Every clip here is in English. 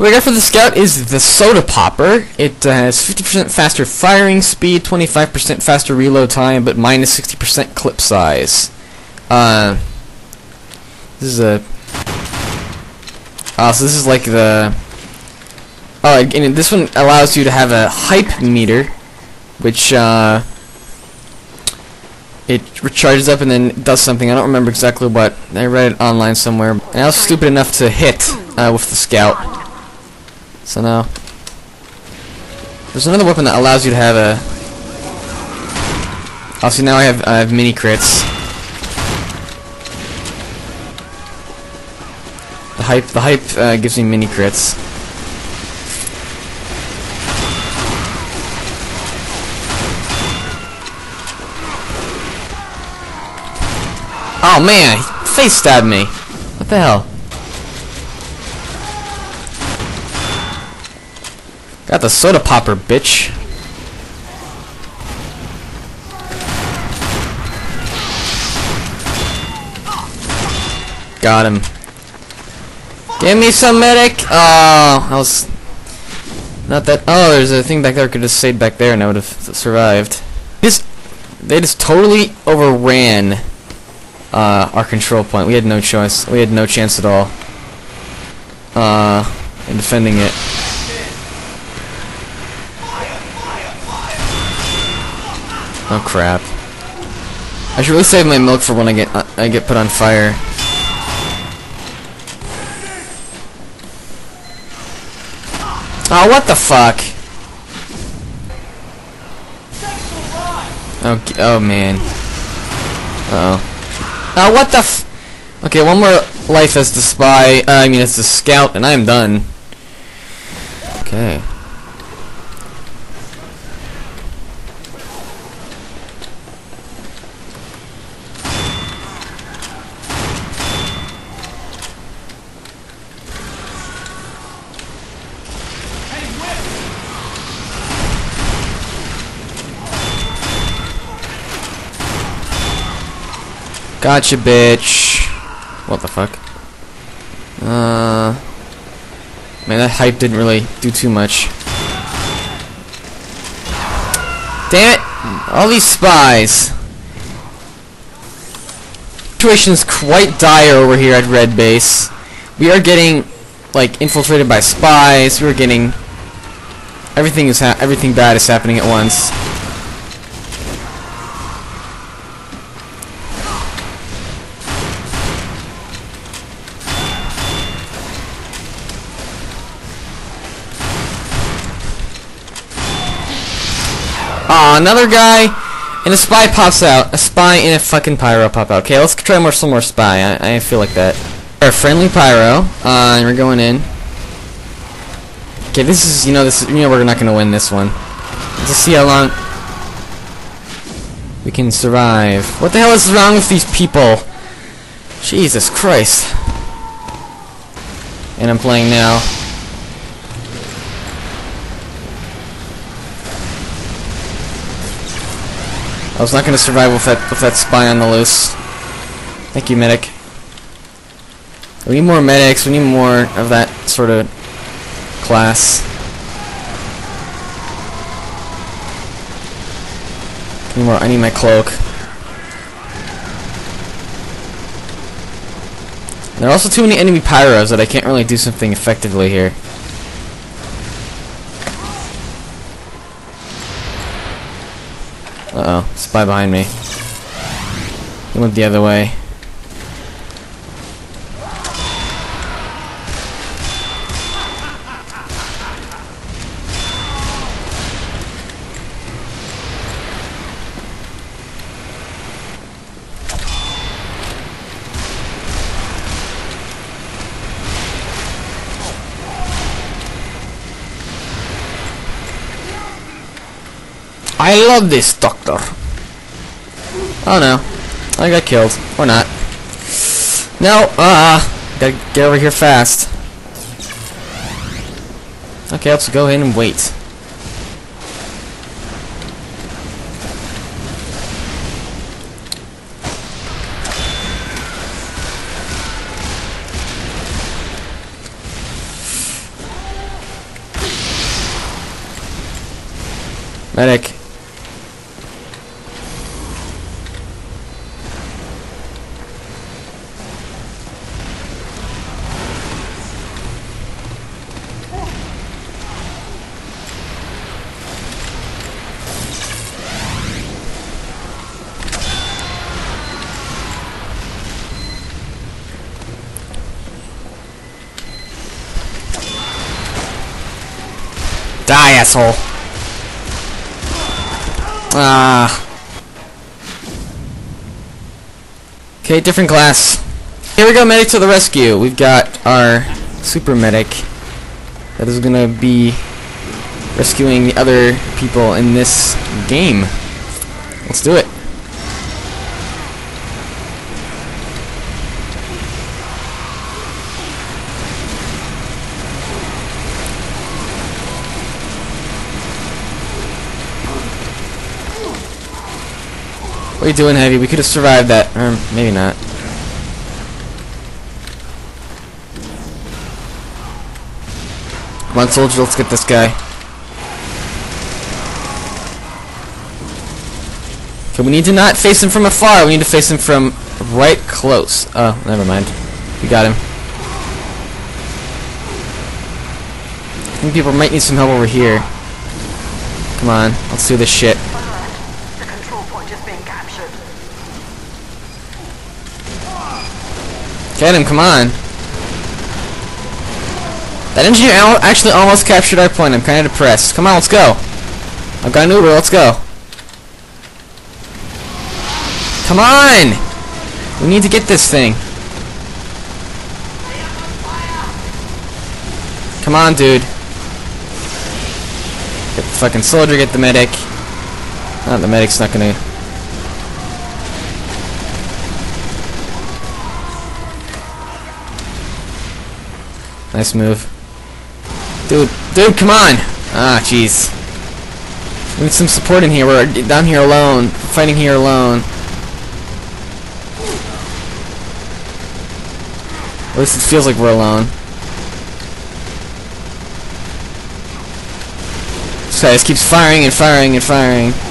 What I got for the scout is the soda popper. It uh, has 50% faster firing speed, 25% faster reload time, but minus 60% clip size. Uh, this is a. Uh, so this is like the. Oh, and this one allows you to have a hype meter, which uh, it recharges up and then does something. I don't remember exactly what. I read it online somewhere. And I was stupid enough to hit uh, with the scout. So now, there's another weapon that allows you to have a. Oh, see now I have I have mini crits. The hype the hype uh, gives me mini crits. Oh man, he face stabbed me. What the hell? Got the soda popper, bitch. Got him. Give me some medic! Oh, I was... Not that... Oh, there's a thing back there I could have stayed back there and I would have survived. This... They just totally overran uh, our control point. We had no choice. We had no chance at all uh, in defending it. Oh crap. I should really save my milk for when I get uh, I get put on fire. Oh, what the fuck? Oh, oh man. Uh oh. Oh, what the f- Okay, one more life as the spy, uh, I mean as the scout, and I am done. Okay. Gotcha, bitch. What the fuck? Uh, man, that hype didn't really do too much. Damn it! All these spies. Situation's quite dire over here at Red Base. We are getting like infiltrated by spies. We're getting everything is everything bad is happening at once. Aw, another guy, and a spy pops out. A spy and a fucking pyro pop out. Okay, let's try more some more spy. I, I feel like that. Our friendly pyro, uh, and we're going in. Okay, this is, you know, this is, you know, we're not gonna win this one. Let's see how long we can survive. What the hell is wrong with these people? Jesus Christ. And I'm playing now. I was not going to survive with that with that spy on the loose. Thank you, medic. We need more medics. We need more of that sort of class. I need more. I need my cloak. There are also too many enemy pyros that I can't really do something effectively here. Uh oh, spy behind me. He went the other way. I love this doctor. Oh no. I got killed. Or not. No, ah. Uh, gotta get over here fast. Okay, let's go in and wait. Medic. Die, asshole. Ah. Okay, different class. Here we go, medic to the rescue. We've got our super medic that is gonna be rescuing the other people in this game. Let's do it. You doing, Heavy? We could have survived that. Or maybe not. Come on, soldier, let's get this guy. Okay, we need to not face him from afar. We need to face him from right close. Oh, never mind. We got him. I think people might need some help over here. Come on, let's do this shit. Get him, come on. That engineer al actually almost captured our point. I'm kind of depressed. Come on, let's go. I've got an Uber, let's go. Come on! We need to get this thing. Come on, dude. Get the fucking soldier, get the medic. Oh, the medic's not gonna... Nice move. Dude, dude, come on! Ah, jeez. We need some support in here. We're down here alone. Fighting here alone. At least it feels like we're alone. This guy just keeps firing and firing and firing.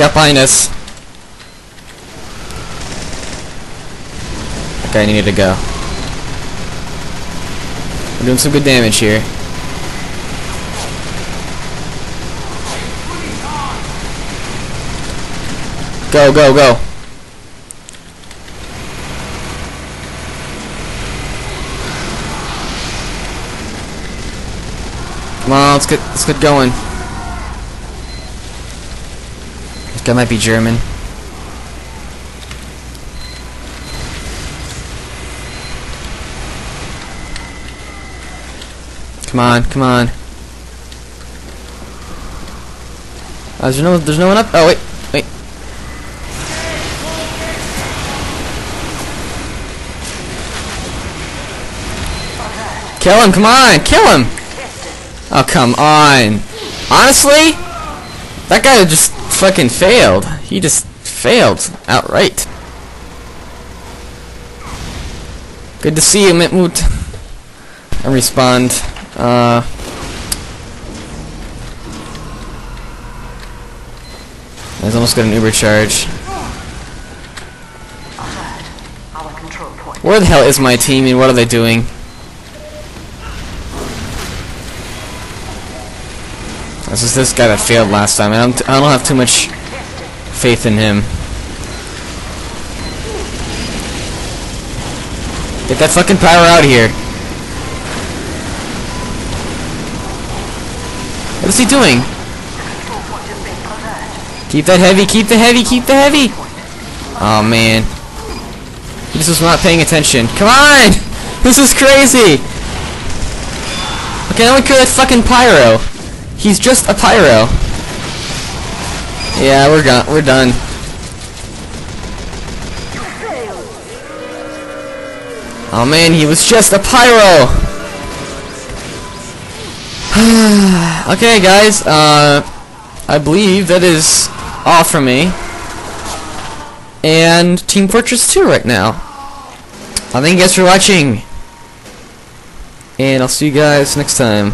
Scout behind us. That guy needed to go. We're doing some good damage here. Go, go, go. Come on, let's get let's get going. Guy might be German. Come on, come on. Uh, there's no there's no one up. Oh wait, wait. Kill him, come on, kill him! Oh, come on. Honestly, that guy just fucking failed. He just failed outright. Good to see you, Mitmut. And respond. Uh, He's almost got an Uber charge. Alert. Our control point. Where the hell is my team and what are they doing? This is this guy that failed last time. I don't, I don't have too much faith in him. Get that fucking power out here. What is he doing? Keep that heavy, keep the heavy, keep the heavy! Oh man. He just was not paying attention. Come on! This is crazy! Okay, now we kill that fucking pyro. He's just a pyro. Yeah, we're done. We're done. Oh man, he was just a pyro. okay, guys. Uh, I believe that is all from me. and Team Fortress 2 right now. I thank you guys for watching. And I'll see you guys next time.